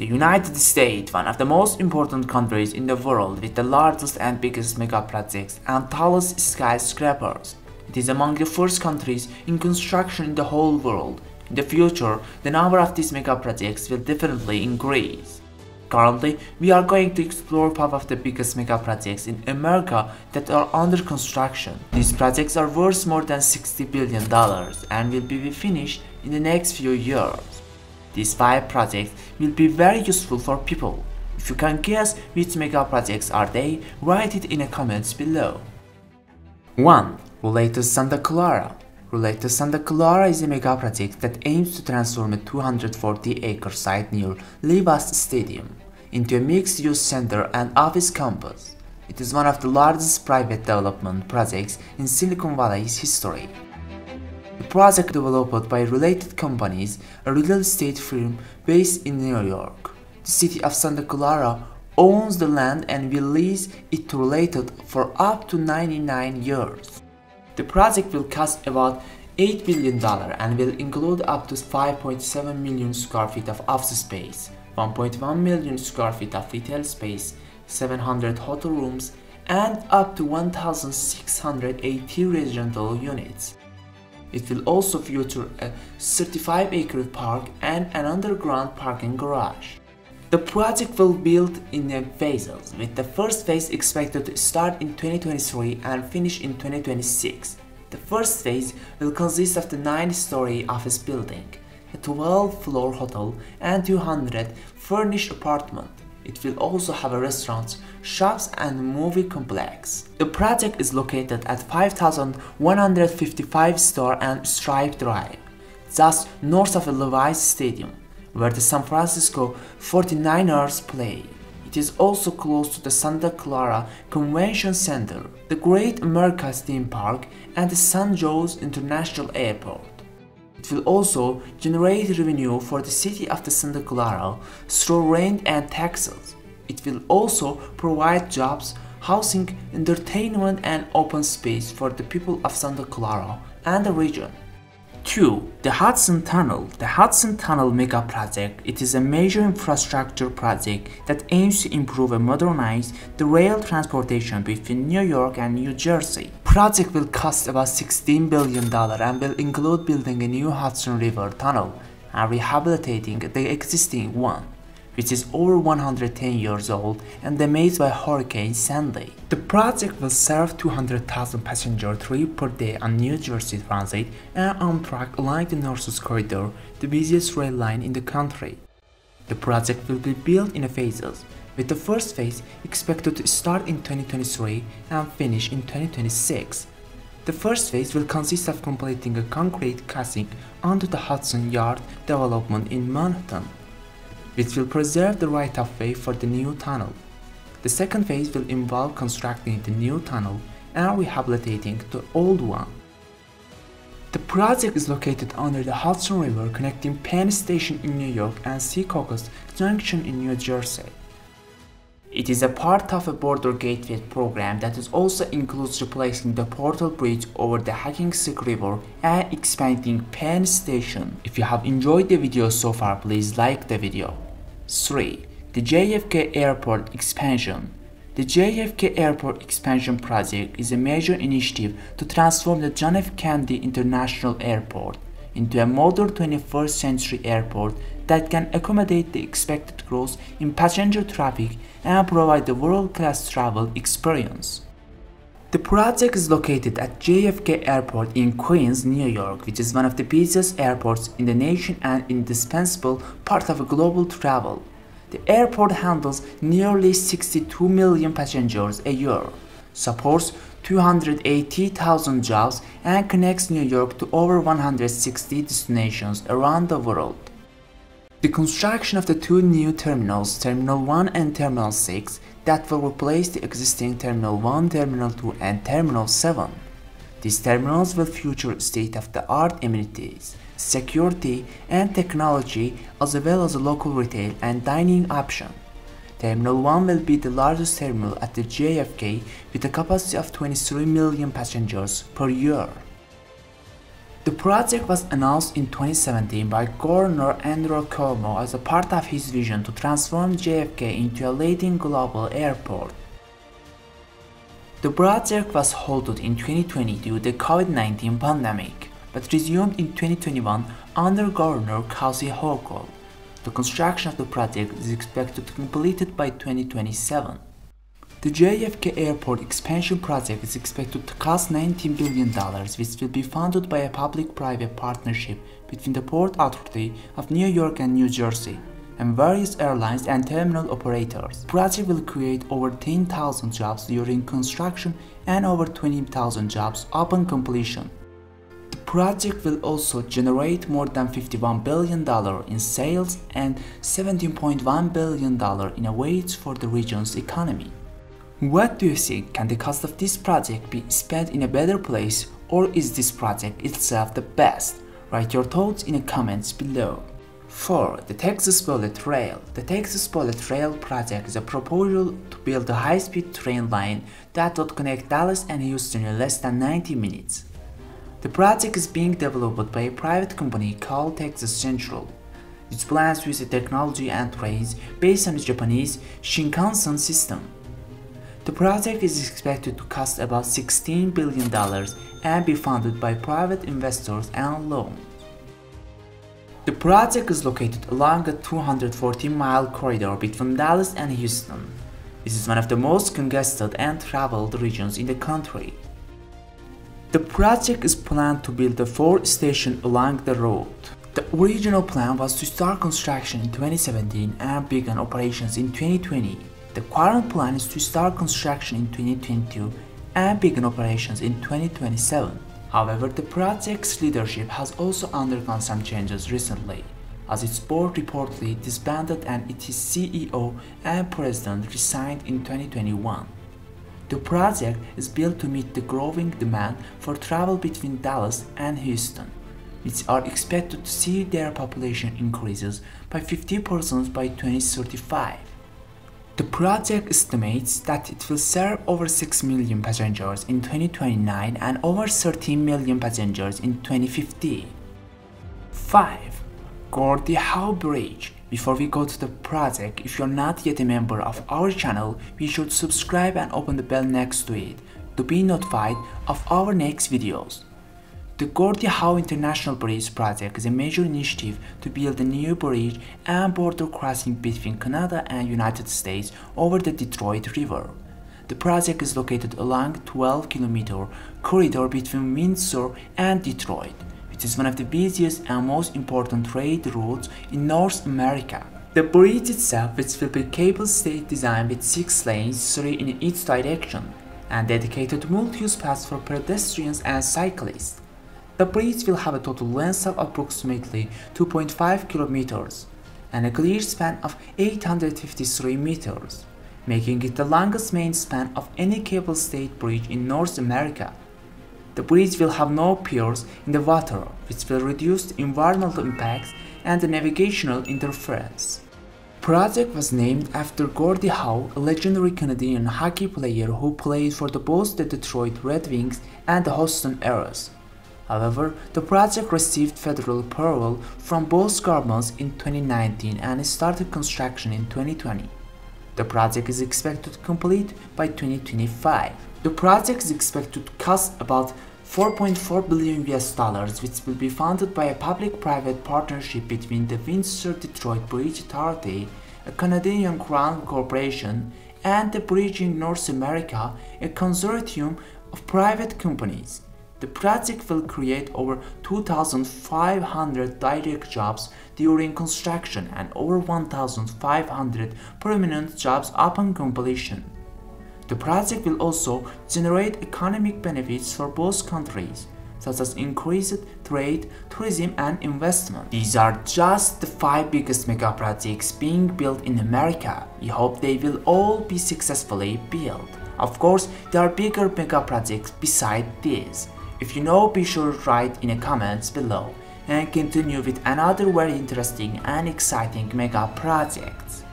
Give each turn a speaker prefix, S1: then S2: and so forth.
S1: The United States, one of the most important countries in the world with the largest and biggest mega projects and tallest skyscrapers. It is among the first countries in construction in the whole world. In the future, the number of these mega projects will definitely increase. Currently, we are going to explore five of the biggest mega projects in America that are under construction. These projects are worth more than $60 billion and will be finished in the next few years. These five projects will be very useful for people. If you can guess which mega projects are they, write it in the comments below. 1. Related Santa Clara Related Santa Clara is a mega project that aims to transform a 240-acre site near Levi's Stadium into a mixed-use center and office campus. It is one of the largest private development projects in Silicon Valley's history. The project developed by related companies, a real estate firm based in New York. The city of Santa Clara owns the land and will lease it to related for up to 99 years. The project will cost about $8 billion and will include up to 5.7 million square feet of office space, 1.1 million square feet of retail space, 700 hotel rooms, and up to 1,680 residential units. It will also feature a 35-acre park and an underground parking garage. The project will be built in phases, with the first phase expected to start in 2023 and finish in 2026. The first phase will consist of the 9-story office building, a 12-floor hotel, and 200 furnished apartments. It will also have a restaurant, shops and movie complex. The project is located at 5155 Star and Stripe Drive, just north of the Levi's Stadium, where the San Francisco 49ers play. It is also close to the Santa Clara Convention Center, the Great America Theme Park, and the San Jose International Airport. It will also generate revenue for the city of the Santa Clara through rent and taxes. It will also provide jobs, housing, entertainment and open space for the people of Santa Clara and the region. 2. The Hudson Tunnel The Hudson Tunnel Mega Project It is a major infrastructure project that aims to improve and modernize the rail transportation between New York and New Jersey. The project will cost about $16 billion and will include building a new Hudson River tunnel and rehabilitating the existing one which is over 110 years old and damaged by Hurricane Sandy. The project will serve 200,000 passenger trips per day on New Jersey Transit and Amtrak along the Northeast Corridor, the busiest rail line in the country. The project will be built in phases, with the first phase expected to start in 2023 and finish in 2026. The first phase will consist of completing a concrete casing onto the Hudson Yard development in Manhattan which will preserve the right-of-way for the new tunnel. The second phase will involve constructing the new tunnel and rehabilitating the old one. The project is located under the Hudson River connecting Penn Station in New York and Secaucus Junction in New Jersey. It is a part of a border gateway program that also includes replacing the portal bridge over the Hackensack River and expanding Penn Station. If you have enjoyed the video so far, please like the video. 3. The JFK Airport Expansion The JFK Airport Expansion Project is a major initiative to transform the John F. Kennedy International Airport into a modern 21st century airport that can accommodate the expected growth in passenger traffic and provide a world-class travel experience. The project is located at JFK Airport in Queens, New York, which is one of the busiest airports in the nation and indispensable part of global travel. The airport handles nearly 62 million passengers a year, supports 280,000 jobs, and connects New York to over 160 destinations around the world. The construction of the two new terminals, Terminal 1 and Terminal 6, that will replace the existing Terminal 1, Terminal 2 and Terminal 7. These terminals will feature state-of-the-art amenities, security and technology as well as a local retail and dining option. Terminal 1 will be the largest terminal at the JFK with a capacity of 23 million passengers per year. The project was announced in 2017 by Governor Andrew Cuomo as a part of his vision to transform JFK into a leading global airport. The project was halted in 2020 due to the COVID-19 pandemic, but resumed in 2021 under Governor Kathy Hochul. The construction of the project is expected to be completed by 2027. The JFK Airport expansion project is expected to cost $19 billion, which will be funded by a public-private partnership between the Port Authority of New York and New Jersey and various airlines and terminal operators. The project will create over 10,000 jobs during construction and over 20,000 jobs upon completion. The project will also generate more than $51 billion in sales and $17.1 billion in wages for the region's economy. What do you think? Can the cost of this project be spent in a better place or is this project itself the best? Write your thoughts in the comments below. 4. The Texas Bullet Rail The Texas Bullet Rail project is a proposal to build a high-speed train line that would connect Dallas and Houston in less than 90 minutes. The project is being developed by a private company called Texas Central. Its plans to use technology and trains based on the Japanese Shinkansen system. The project is expected to cost about $16 billion and be funded by private investors and loans. The project is located along a 214-mile corridor between Dallas and Houston. This is one of the most congested and traveled regions in the country. The project is planned to build a fourth station along the road. The original plan was to start construction in 2017 and begin operations in 2020. The current plan is to start construction in 2022 and begin operations in 2027. However, the project's leadership has also undergone some changes recently, as its board reportedly disbanded and its CEO and president resigned in 2021. The project is built to meet the growing demand for travel between Dallas and Houston, which are expected to see their population increases by 50% by 2035. The project estimates that it will serve over 6 million passengers in 2029 and over 13 million passengers in 2050. 5. Gordie Howe Bridge Before we go to the project, if you're not yet a member of our channel, we should subscribe and open the bell next to it to be notified of our next videos. The Gordie Howe International Bridge project is a major initiative to build a new bridge and border crossing between Canada and United States over the Detroit River. The project is located along a 12 km corridor between Windsor and Detroit, which is one of the busiest and most important trade routes in North America. The bridge itself which will be cable-stayed design with 6 lanes, 3 in each direction, and dedicated multi-use paths for pedestrians and cyclists. The bridge will have a total length of approximately 2.5 kilometers and a clear span of 853 meters, making it the longest main span of any cable-stayed bridge in North America. The bridge will have no piers in the water, which will reduce environmental impacts and navigational interference. Project was named after Gordie Howe, a legendary Canadian hockey player who played for the both the Detroit Red Wings and the Houston Aeros. However, the project received federal approval from both governments in 2019 and started construction in 2020. The project is expected to complete by 2025. The project is expected to cost about 4.4 billion US dollars, which will be funded by a public-private partnership between the Windsor-Detroit Bridge Authority, a Canadian Crown corporation, and the Bridging North America, a consortium of private companies. The project will create over 2,500 direct jobs during construction and over 1,500 permanent jobs upon completion. The project will also generate economic benefits for both countries, such as increased trade, tourism, and investment. These are just the 5 biggest mega projects being built in America. We hope they will all be successfully built. Of course, there are bigger mega projects beside these. If you know, be sure to write in the comments below and continue with another very interesting and exciting mega project.